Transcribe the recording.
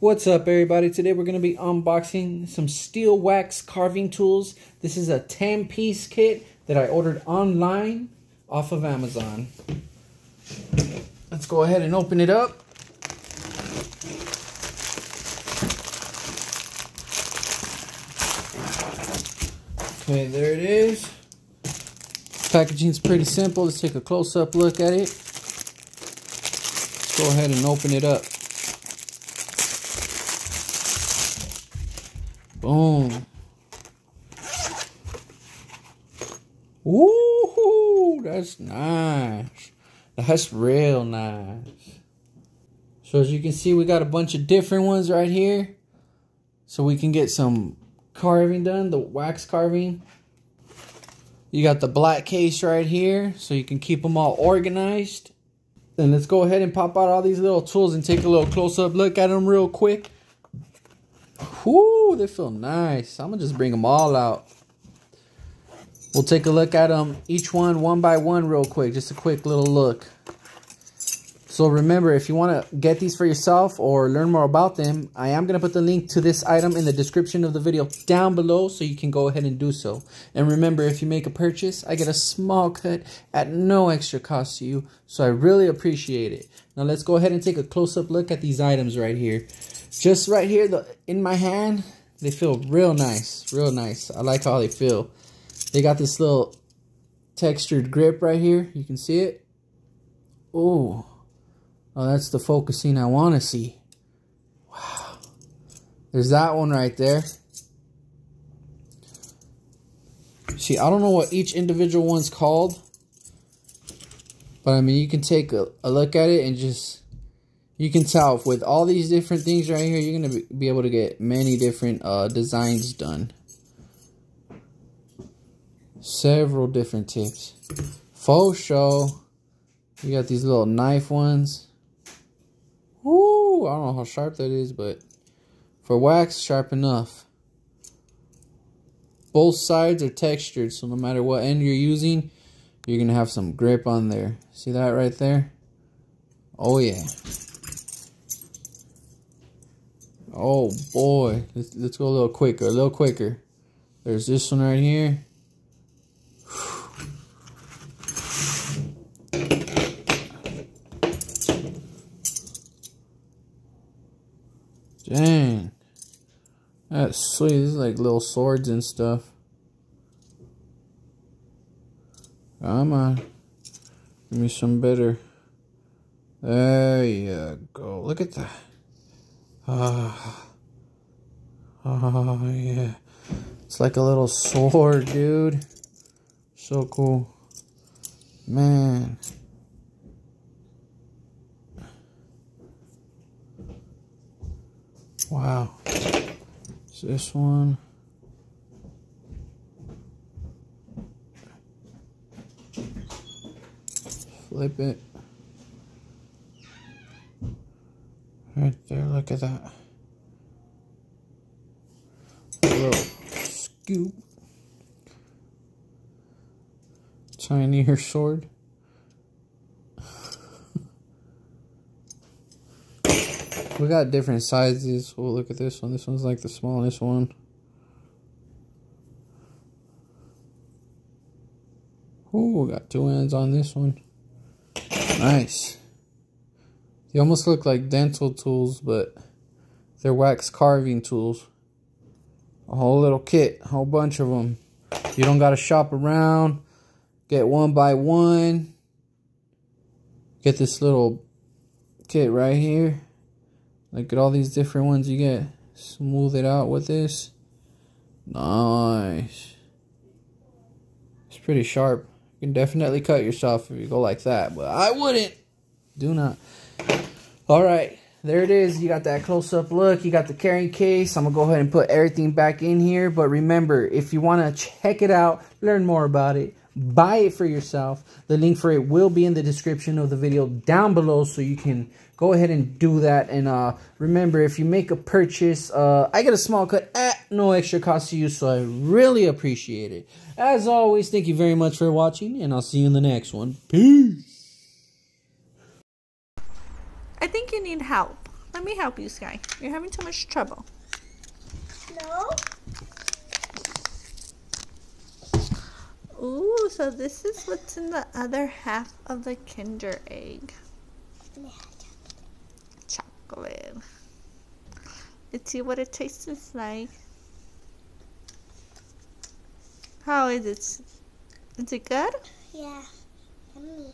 What's up everybody? Today we're going to be unboxing some steel wax carving tools. This is a 10 piece kit that I ordered online off of Amazon. Let's go ahead and open it up. Okay, there it is. Packaging is pretty simple. Let's take a close-up look at it. Let's go ahead and open it up. Boom. Ooh, that's nice. That's real nice. So as you can see, we got a bunch of different ones right here. So we can get some carving done, the wax carving. You got the black case right here, so you can keep them all organized. Then let's go ahead and pop out all these little tools and take a little close-up look at them real quick. Whoo, they feel nice. I'm going to just bring them all out. We'll take a look at them, each one, one by one real quick. Just a quick little look. So remember, if you want to get these for yourself or learn more about them, I am going to put the link to this item in the description of the video down below so you can go ahead and do so. And remember, if you make a purchase, I get a small cut at no extra cost to you. So I really appreciate it. Now let's go ahead and take a close-up look at these items right here. Just right here the, in my hand, they feel real nice, real nice. I like how they feel. They got this little textured grip right here. You can see it. Oh. Oh, that's the focusing I want to see. Wow. There's that one right there. See, I don't know what each individual one's called. But, I mean, you can take a, a look at it and just... You can tell with all these different things right here, you're going to be able to get many different uh, designs done. Several different tips. Faux show. You got these little knife ones. Woo! I don't know how sharp that is, but for wax, sharp enough. Both sides are textured, so no matter what end you're using, you're going to have some grip on there. See that right there? Oh, yeah. Oh, boy. Let's, let's go a little quicker, a little quicker. There's this one right here. Dang. That's sweet. This is like little swords and stuff. Come on. Give me some better. There you go. Look at that. Ah. Oh, yeah. It's like a little sword, dude. So cool. Man. Wow. Is this one? Flip it. Right there, look at that. A little scoop. Tinier sword. We got different sizes. Oh, look at this one. This one's like the smallest one. Oh, we got two ends on this one. Nice. They almost look like dental tools, but they're wax carving tools. A whole little kit, a whole bunch of them. You don't got to shop around. Get one by one. Get this little kit right here. Look at all these different ones you get. Smooth it out with this. Nice. It's pretty sharp. You can definitely cut yourself if you go like that, but I wouldn't. Do not. All right, there it is. You got that close-up look. You got the carrying case. I'm going to go ahead and put everything back in here. But remember, if you want to check it out, learn more about it, buy it for yourself. The link for it will be in the description of the video down below so you can go ahead and do that. And uh, remember, if you make a purchase, uh, I get a small cut at no extra cost to you, so I really appreciate it. As always, thank you very much for watching, and I'll see you in the next one. Peace! I think you need help. Let me help you, Sky. You're having too much trouble. No. Ooh, so this is what's in the other half of the Kinder egg. Chocolate. Let's see what it tastes like. How is it? Is it good? Yeah. Yummy.